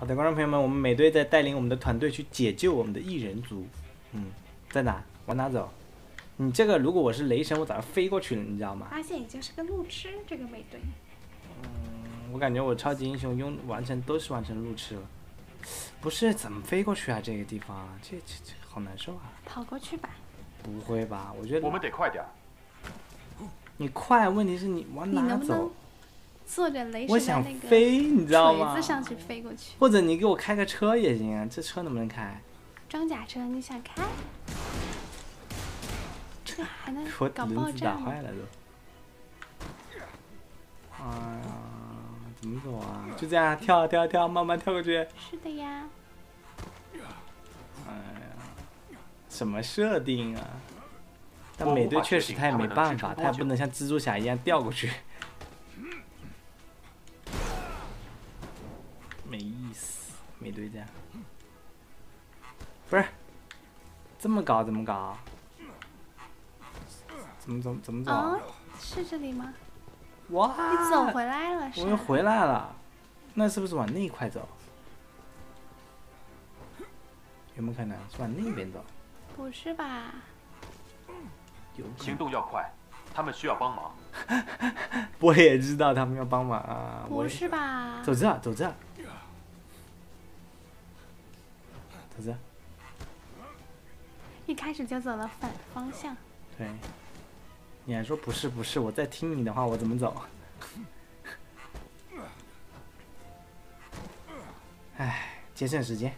好的，观众朋友们，我们美队在带领我们的团队去解救我们的异人族。嗯，在哪？往哪走？你这个如果我是雷神，我早就飞过去了，你知道吗？发现已经是个路痴，这个美队。嗯我感觉我超级英雄用完成都是完成路痴了。不是怎么飞过去啊？这个地方，这这这好难受啊！跑过去吧。不会吧？我觉得我们得快点。你快，问题是你往哪你能不能走？坐着雷我想神的那个飞，你知道吗锤子？上去飞过去？或者你给我开个车也行啊，这车能不能开？装甲车你想开？这还能我搞爆轮子打炸？坏了都。哎呀，怎么走啊？就这样跳跳跳，慢慢跳过去。是的呀，哎呀，什么设定啊？但美队确实他也没办法，他也不能像蜘蛛侠一样掉过去，没意思。美队这样，不是这么搞怎么搞？怎么怎么怎么走是这里吗？哇！你走回来了是吧？我又回来了，那是不是往那一块走？有没有可能是往那边走？不是吧？有行动要快，他们需要帮忙。我也知道他们要帮忙啊！不是吧？走这，走这，走这，一开始就走了反方向。对。你还说不是不是，我在听你的话，我怎么走？唉，节省时间。